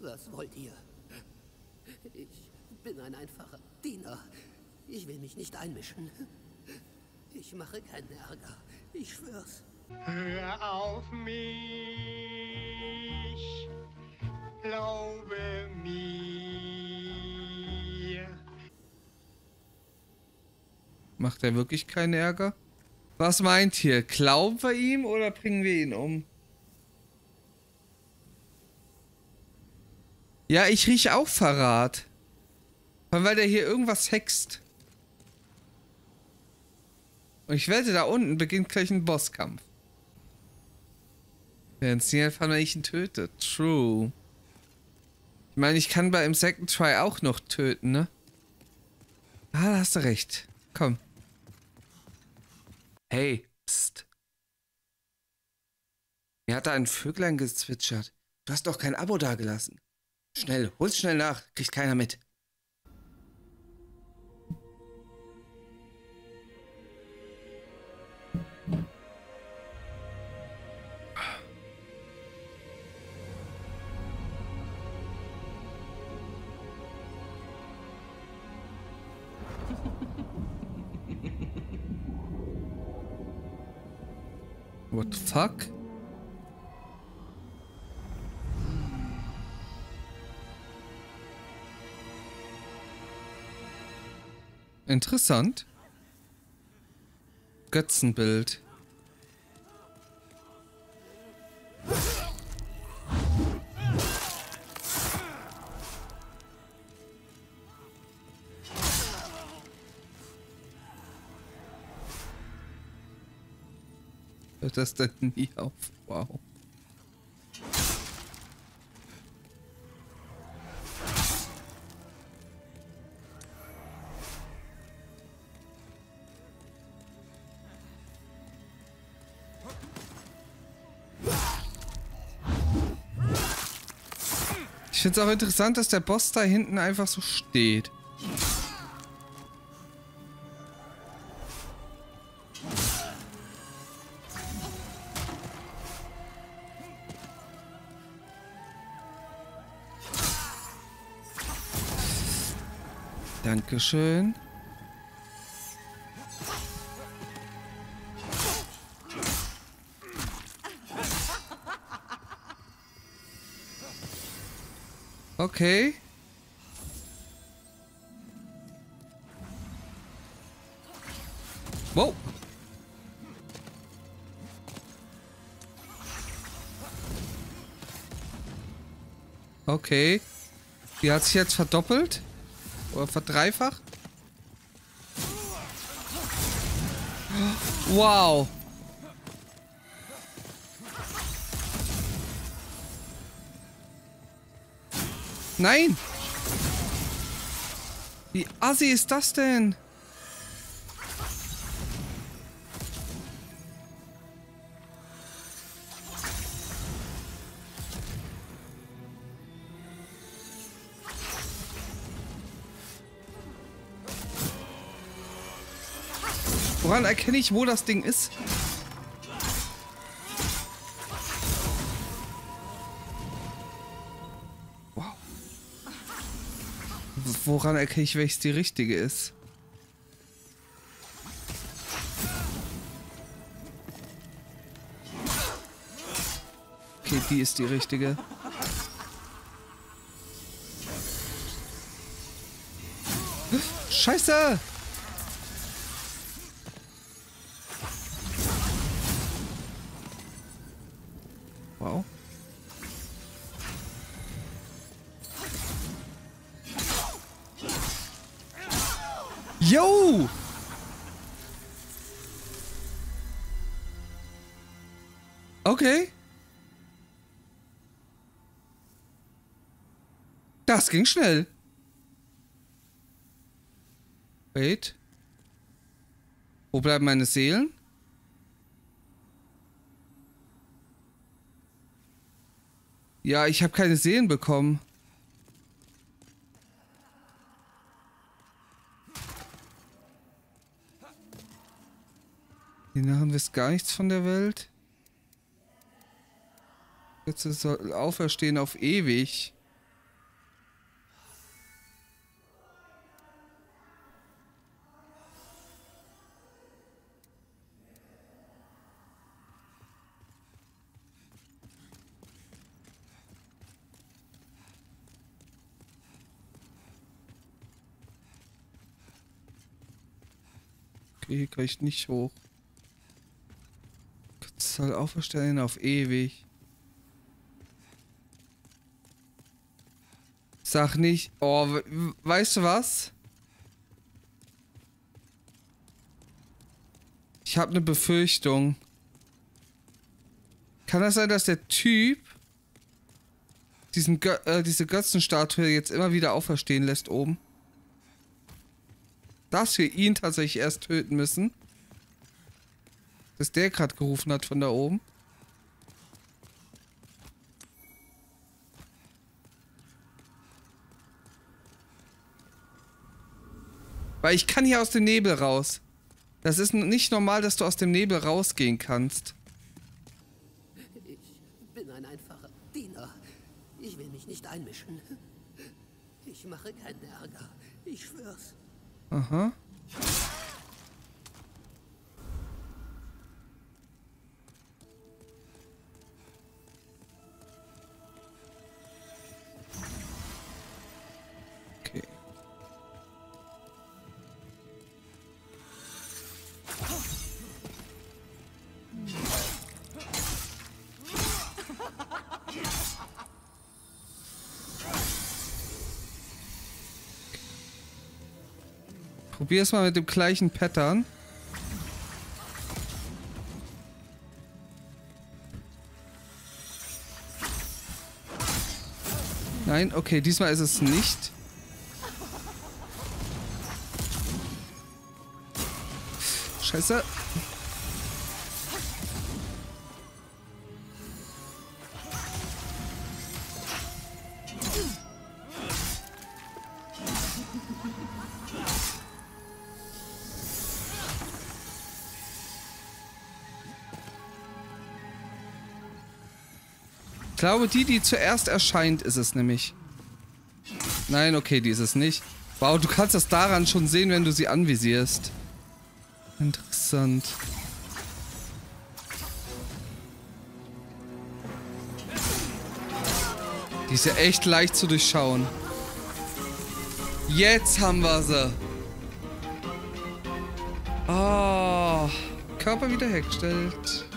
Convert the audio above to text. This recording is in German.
Was wollt ihr? Ich bin ein einfacher Diener. Ich will mich nicht einmischen. Ich mache keinen Ärger. Ich schwör's. Hör auf mich, glaube mir. Macht er wirklich keinen Ärger? Was meint ihr? Glauben wir ihm oder bringen wir ihn um? Ja, ich rieche auch Verrat. Weil der hier irgendwas hext. Und ich wette, da unten beginnt gleich ein Bosskampf. Nicht einfach, wenn ich ihn töte. True. Ich meine, ich kann bei im Second Try auch noch töten, ne? Ah, da hast du recht. Komm. Hey, pst. Mir hat da ein Vöglein gezwitschert. Du hast doch kein Abo dagelassen. Schnell, hol's schnell nach. Kriegt keiner mit. What the fuck? Interessant. Götzenbild. Hört das denn nie auf? Wow. Ich finde es auch interessant, dass der Boss da hinten einfach so steht. Dankeschön. Okay. Wow. Okay. Die hat sich jetzt verdoppelt. Oder verdreifacht. Wow. Nein! Wie assi ist das denn? Woran erkenne ich, wo das Ding ist? Woran erkenne ich, welches die richtige ist? Okay, die ist die richtige. Scheiße! Wow. Yo! Okay. Das ging schnell. Wait. Wo bleiben meine Seelen? Ja, ich habe keine Seelen bekommen. Den haben wir gar nichts von der Welt. Jetzt soll auferstehen auf ewig. Okay, hier kann ich nicht hoch. Soll auferstehen auf ewig. Sag nicht. Oh, we- weißt du was? Ich habe eine Befürchtung. Kann das sein, dass der Typ diesen Gö äh, diese Götzenstatue jetzt immer wieder auferstehen lässt oben? Dass wir ihn tatsächlich erst töten müssen? Dass der gerade gerufen hat von da oben? Weil ich kann hier aus dem Nebel raus. Das ist nicht normal, dass du aus dem Nebel rausgehen kannst. Ich bin ein einfacher Diener. Ich will mich nicht einmischen. Ich mache keinen Ärger. Ich schwör's. Aha. Probier es mal mit dem gleichen Pattern. Nein, okay, diesmal ist es nicht. Scheiße. Glaube, die, die zuerst erscheint, ist es nämlich. Nein, okay, die ist es nicht. Wow, du kannst das daran schon sehen, wenn du sie anvisierst. Interessant. Die ist ja echt leicht zu durchschauen. Jetzt haben wir sie. Oh, Körper wiederhergestellt.